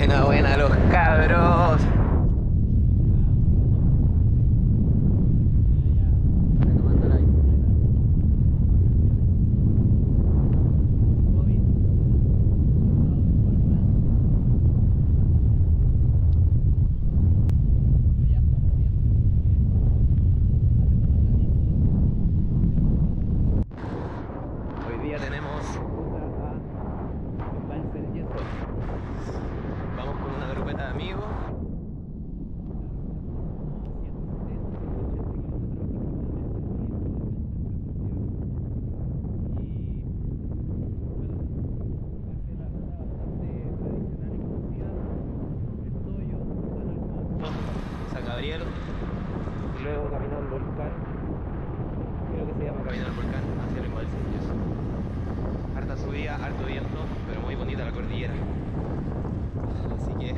Buena, buena los cabros. Gabriel. Y luego caminó al volcán. Creo que se llama Camino al volcán hacia los Valsillos. Harta subida, harto viento, pero muy bonita la cordillera. Así que